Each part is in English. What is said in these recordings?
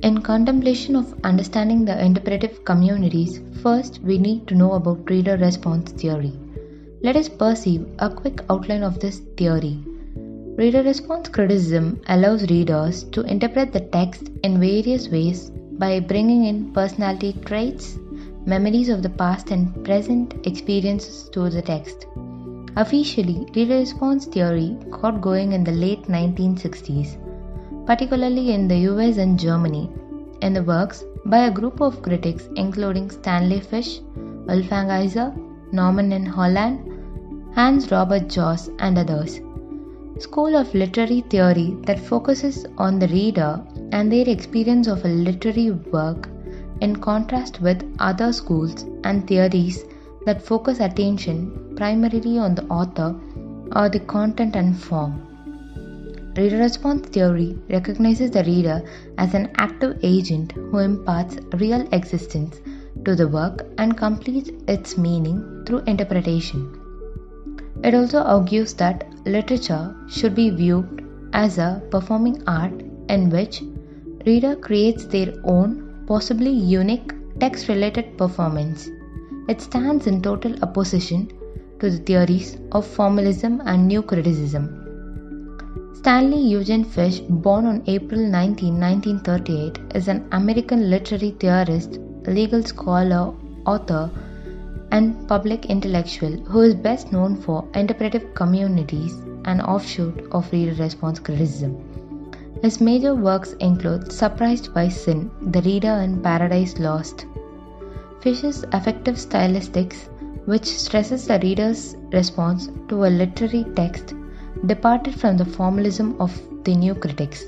In contemplation of understanding the interpretive communities, first we need to know about reader response theory. Let us perceive a quick outline of this theory. Reader response criticism allows readers to interpret the text in various ways by bringing in personality traits, memories of the past, and present experiences to the text. Officially, reader response theory got going in the late 1960s particularly in the US and Germany, in the works by a group of critics including Stanley Fish, Wolfgang Norman N. Holland, Hans Robert Jauss, and others. School of literary theory that focuses on the reader and their experience of a literary work in contrast with other schools and theories that focus attention primarily on the author or the content and form. Reader response theory recognizes the reader as an active agent who imparts real existence to the work and completes its meaning through interpretation. It also argues that literature should be viewed as a performing art in which reader creates their own possibly unique text related performance. It stands in total opposition to the theories of formalism and new criticism. Stanley Eugene Fish, born on April 19, 1938, is an American literary theorist, legal scholar, author, and public intellectual who is best known for interpretive communities, an offshoot of reader response criticism. His major works include Surprised by Sin, The Reader and Paradise Lost. Fish's affective stylistics, which stresses the reader's response to a literary text departed from the formalism of the new critics.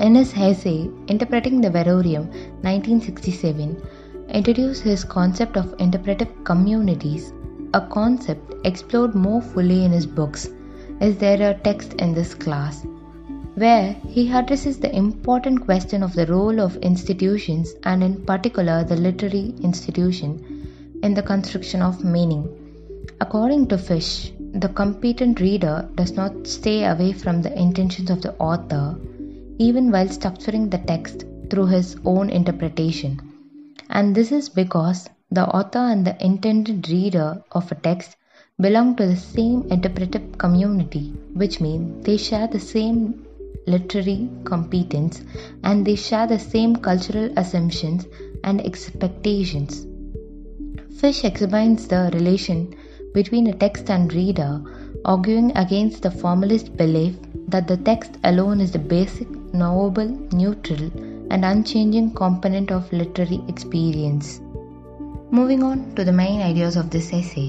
In his essay, Interpreting the Variorum, 1967, introduced his concept of interpretive communities, a concept explored more fully in his books, Is There a Text in This Class? where he addresses the important question of the role of institutions and, in particular, the literary institution in the construction of meaning. According to Fish, the competent reader does not stay away from the intentions of the author, even while structuring the text through his own interpretation. And this is because the author and the intended reader of a text belong to the same interpretive community, which means they share the same literary competence and they share the same cultural assumptions and expectations. Fish examines the relation between a text and reader, arguing against the formalist belief that the text alone is the basic, knowable, neutral, and unchanging component of literary experience. Moving on to the main ideas of this essay.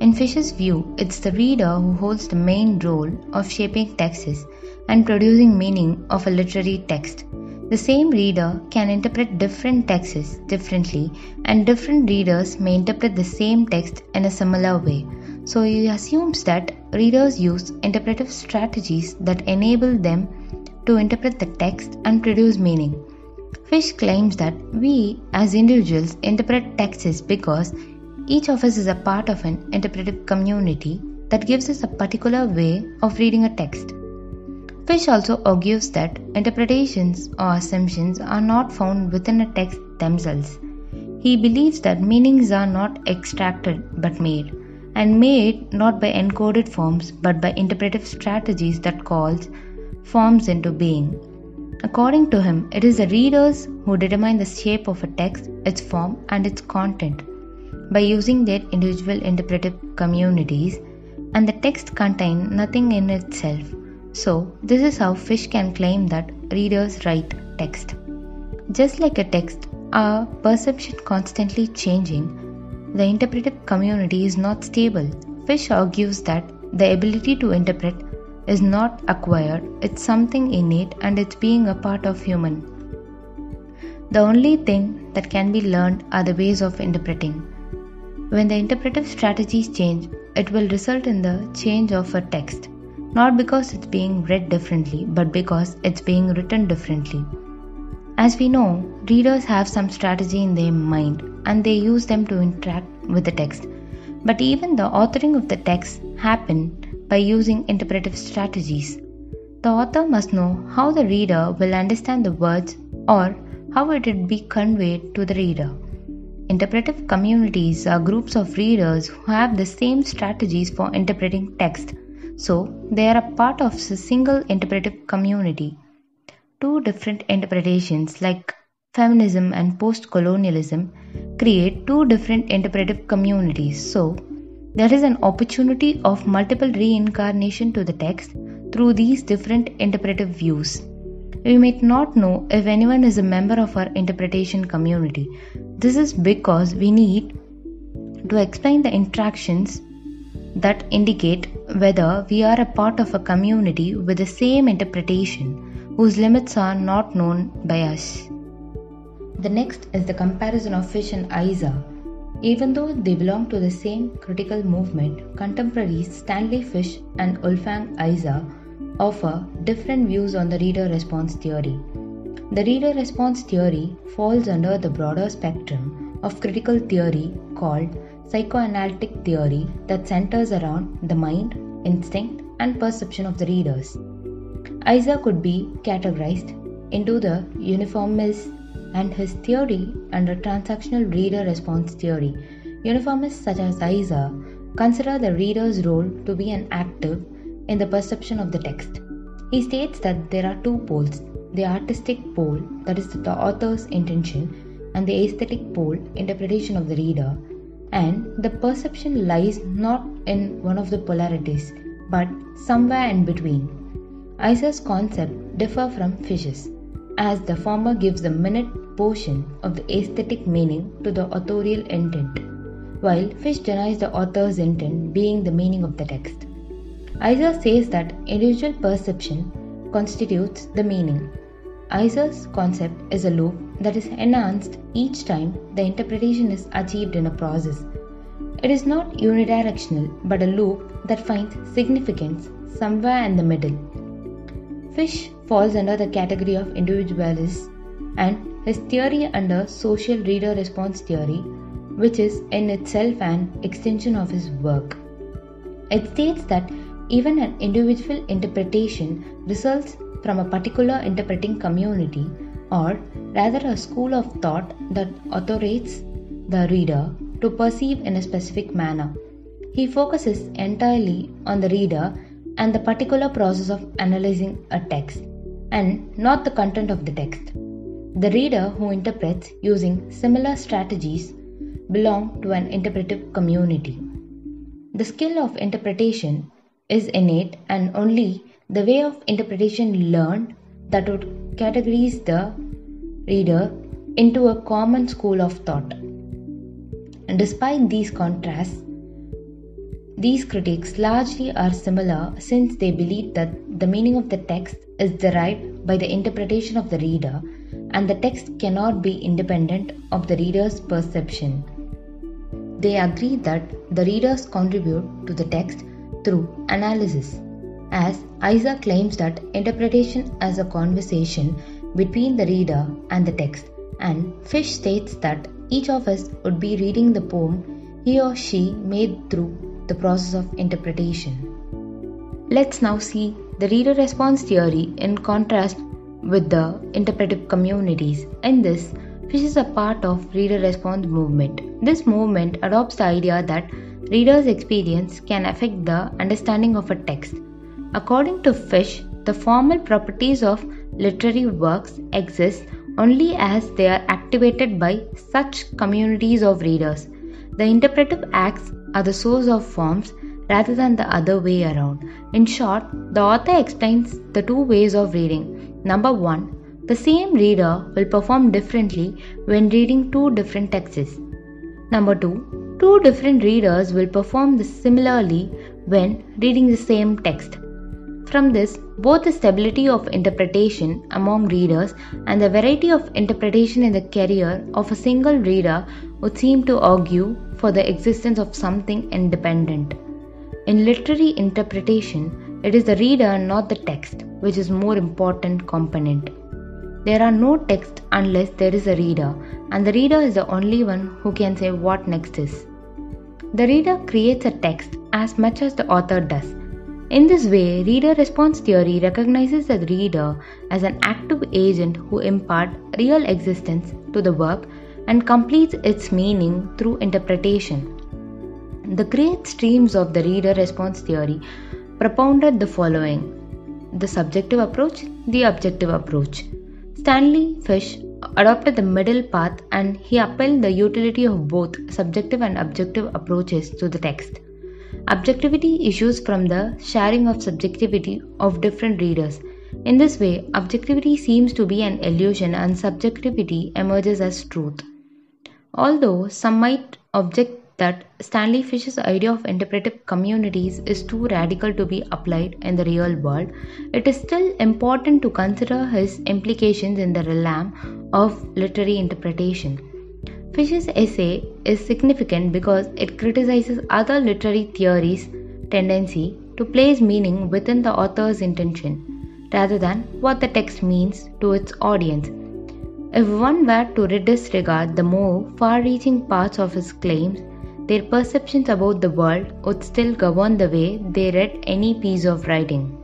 In Fish's view, it's the reader who holds the main role of shaping texts and producing meaning of a literary text. The same reader can interpret different texts differently, and different readers may interpret the same text in a similar way. So he assumes that readers use interpretive strategies that enable them to interpret the text and produce meaning. Fish claims that we, as individuals, interpret texts because each of us is a part of an interpretive community that gives us a particular way of reading a text. Fish also argues that interpretations or assumptions are not found within a text themselves. He believes that meanings are not extracted but made, and made not by encoded forms but by interpretive strategies that calls forms into being. According to him, it is the readers who determine the shape of a text, its form, and its content by using their individual interpretive communities, and the text contains nothing in itself so, this is how Fish can claim that readers write text. Just like a text, our perception constantly changing, the interpretive community is not stable. Fish argues that the ability to interpret is not acquired, it's something innate and it's being a part of human. The only thing that can be learned are the ways of interpreting. When the interpretive strategies change, it will result in the change of a text not because it's being read differently, but because it's being written differently. As we know, readers have some strategy in their mind and they use them to interact with the text. But even the authoring of the text happen by using interpretive strategies. The author must know how the reader will understand the words or how it would be conveyed to the reader. Interpretive communities are groups of readers who have the same strategies for interpreting text, so they are a part of a single interpretive community. Two different interpretations, like feminism and post colonialism, create two different interpretive communities, so there is an opportunity of multiple reincarnation to the text through these different interpretive views. We may not know if anyone is a member of our interpretation community. This is because we need to explain the interactions that indicate whether we are a part of a community with the same interpretation whose limits are not known by us. The next is the comparison of Fish and Iser even though they belong to the same critical movement, contemporaries Stanley Fish and Wolfgang Iser offer different views on the reader response theory. The reader response theory falls under the broader spectrum of critical theory called psychoanalytic theory that centers around the mind, instinct, and perception of the readers. Iser could be categorized into the uniformist and his theory under transactional reader response theory. Uniformists such as Iser consider the reader's role to be an active in the perception of the text. He states that there are two poles the artistic pole, that is the author's intention, and the aesthetic pole, interpretation of the reader, and the perception lies not in one of the polarities but somewhere in between. Iser's concept differ from Fish's, as the former gives the minute portion of the aesthetic meaning to the authorial intent, while Fish denies the author's intent being the meaning of the text. Iser says that individual perception constitutes the meaning. Iser's concept is a loop that is enhanced each time the interpretation is achieved in a process. It is not unidirectional but a loop that finds significance somewhere in the middle. Fish falls under the category of individualists and his theory under social reader response theory, which is in itself an extension of his work. It states that even an individual interpretation results from a particular interpreting community, or rather a school of thought that authorizates the reader to perceive in a specific manner. He focuses entirely on the reader and the particular process of analyzing a text, and not the content of the text. The reader who interprets using similar strategies belong to an interpretive community. The skill of interpretation is innate and only the way of interpretation learned that would categorize the reader into a common school of thought. And despite these contrasts, these critics largely are similar since they believe that the meaning of the text is derived by the interpretation of the reader and the text cannot be independent of the reader's perception. They agree that the readers contribute to the text through analysis, as Iser claims that interpretation is a conversation between the reader and the text, and Fish states that each of us would be reading the poem he or she made through the process of interpretation. Let's now see the reader response theory in contrast with the interpretive communities. In this, Fish is a part of reader response movement. This movement adopts the idea that reader's experience can affect the understanding of a text. According to Fish, the formal properties of literary works exist only as they are activated by such communities of readers. The interpretive acts are the source of forms rather than the other way around. In short, the author explains the two ways of reading Number 1. The same reader will perform differently when reading two different texts. Number 2. Two different readers will perform similarly when reading the same text. From this, both the stability of interpretation among readers and the variety of interpretation in the career of a single reader would seem to argue for the existence of something independent. In literary interpretation, it is the reader, not the text, which is more important component. There are no texts unless there is a reader, and the reader is the only one who can say what next is. The reader creates a text as much as the author does. In this way, reader response theory recognizes the reader as an active agent who imparts real existence to the work and completes its meaning through interpretation. The great streams of the reader response theory propounded the following the subjective approach, the objective approach. Stanley Fish adopted the middle path and he upheld the utility of both subjective and objective approaches to the text. Objectivity issues from the sharing of subjectivity of different readers. In this way, objectivity seems to be an illusion and subjectivity emerges as truth. Although some might object that Stanley Fish's idea of interpretive communities is too radical to be applied in the real world, it is still important to consider his implications in the realm of literary interpretation. Fish's essay is significant because it criticizes other literary theories' tendency to place meaning within the author's intention rather than what the text means to its audience. If one were to disregard the more far reaching parts of his claims, their perceptions about the world would still govern the way they read any piece of writing.